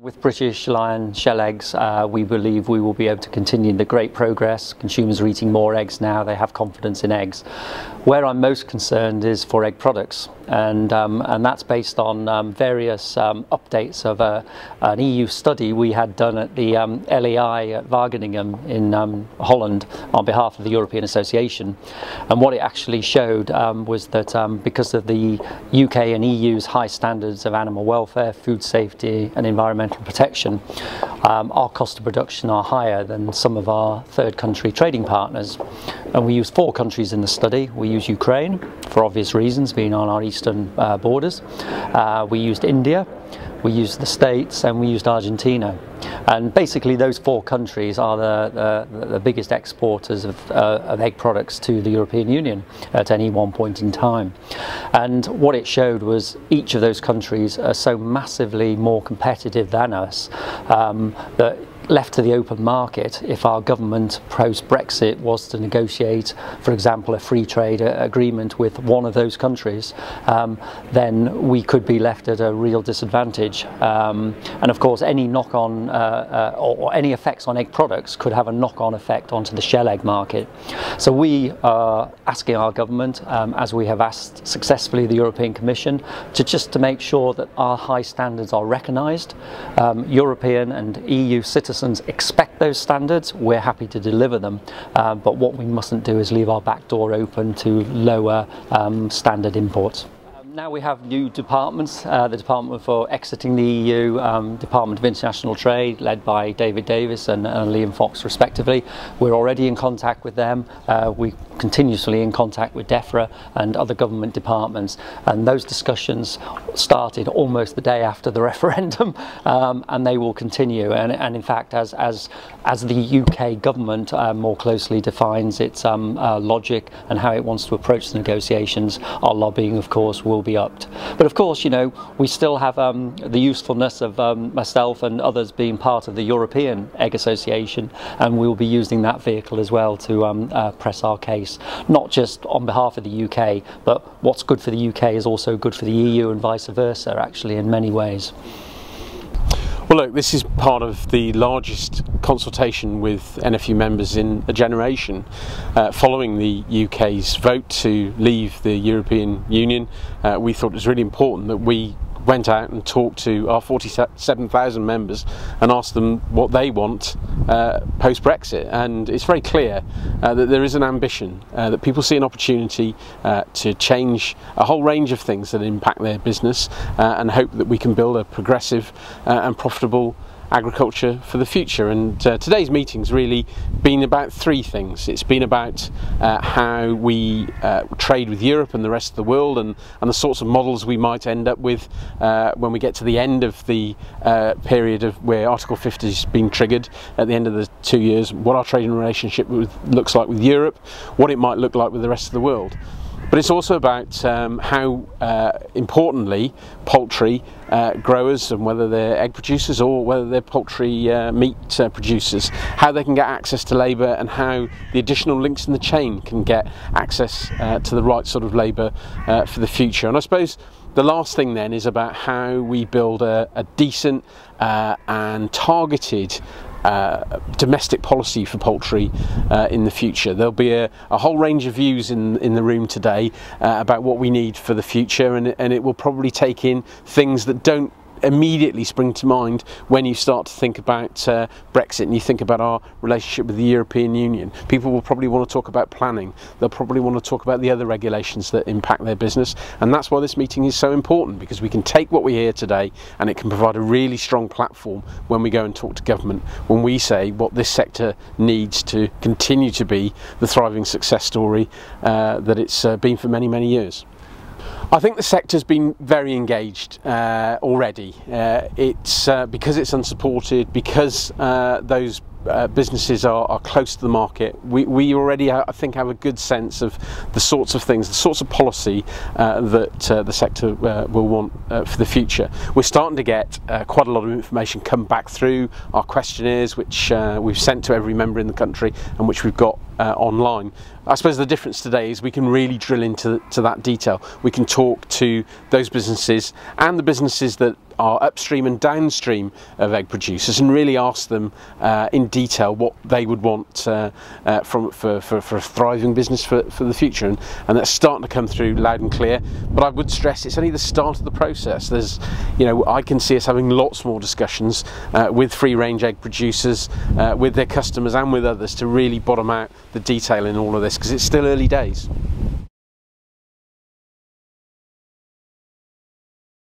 With British Lion shell eggs, uh, we believe we will be able to continue the great progress. Consumers are eating more eggs now, they have confidence in eggs. Where I'm most concerned is for egg products, and, um, and that's based on um, various um, updates of a, an EU study we had done at the um, LEI at Wageningen in um, Holland on behalf of the European Association. And what it actually showed um, was that because of the UK and EU's high standards of animal welfare, food safety, and environmental environmental protection, um, our cost of production are higher than some of our third country trading partners. And we use four countries in the study. We use Ukraine, for obvious reasons, being on our eastern uh, borders. Uh, we used India, we used the States, and we used Argentina. And basically, those four countries are the, the, the biggest exporters of, uh, of, egg products to the European Union at any one point in time. And what it showed was each of those countries are so massively more competitive than us um, that left to the open market, if our government post-Brexit was to negotiate, for example, a free trade agreement with one of those countries, um, then we could be left at a real disadvantage. Um, and of course, any knock-on uh, uh, or, any effects on egg products could have a knock-on effect onto the shell egg market. So we are asking our government, um, as we have asked successfully the European Commission, to just to make sure that our high standards are recognised. Um, European and EU citizens expect those standards, we're happy to deliver them. Uh, but what we mustn't do is leave our back door open to lower um, standard imports now we have new departments, uh, the Department for Exiting the EU, um, Department of International Trade, led by David Davis and, and Liam Fox respectively. We're already in contact with them. Uh, we continuously in contact with DEFRA and other government departments and those discussions started almost the day after the referendum um, and they will continue and, and, in fact as, as, as the UK government uh, more closely defines its um, uh, logic and how it wants to approach the negotiations, our lobbying of course will be be upped. But of course, you know, we still have um, the usefulness of um, myself and others being part of the European Egg Association, and we will be using that vehicle as well to um, uh, press our case, not just on behalf of the UK, but what's good for the UK is also good for the EU and vice versa, actually, in many ways. Well, look, this is part of the largest consultation with NFU members in a generation uh, following the UK's vote to leave the European Union. Uh, we thought it was really important that we went out and talked to our 47,000 members and asked them what they want uh, post Brexit. And it's very clear uh, that there is an ambition, uh, that people see an opportunity uh, to change a whole range of things that impact their business uh, and hope that we can build a progressive uh, and profitable agriculture for the future. And uh, today's meeting's really been about three things. It's been about uh, how we uh, trade with Europe and the rest of the world, and, and the sorts of models we might end up with uh, when we get to the end of the uh, period of where Article 50 has been triggered at the end of the two years. What our trading relationship with, looks like with Europe, what it might look like with the rest of the world. But it's also about um, how uh, importantly poultry uh, growers and whether they're egg producers or whether they're poultry uh, meat uh, producers, how they can get access to labour and how the additional links in the chain can get access uh, to the right sort of labour uh, for the future. And I suppose the last thing then is about how we build a, a decent uh, and targeted uh, domestic policy for poultry uh, in the future. There'll be a, a, whole range of views in, in the room today uh, about what we need for the future, and, and it will probably take in things that don't immediately spring to mind when you start to think about uh, Brexit and you think about our relationship with the European Union. People will probably want to talk about planning. They'll probably want to talk about the other regulations that impact their business. And that's why this meeting is so important because we can take what we hear today and it can provide a really strong platform when we go and talk to government, when we say what this sector needs to continue to be the thriving success story uh, that it's uh, been for many, many years. I think the sector's been very engaged uh, already. Uh, it's uh, because it's unsupported, because uh, those uh, businesses are, are, close to the market. We, we already, I think, have a good sense of the sorts of things, the sorts of policy uh, that the sector will want for the future. We're starting to get quite a lot of information come back through our questionnaires, which we've sent to every member in the country and which we've got online. I suppose the difference today is we can really drill into to that detail. We can talk to those businesses and the businesses that are upstream and downstream of egg producers and really ask them uh, in detail what they would want uh, uh, from for, for, for, a thriving business for, for the future. And, and that's starting to come through loud and clear. But I would stress it's only the start of the process. There's you know I can see us having lots more discussions uh, with free range egg producers uh, with their customers and with others to really bottom out the detail in all of this because it's still early days.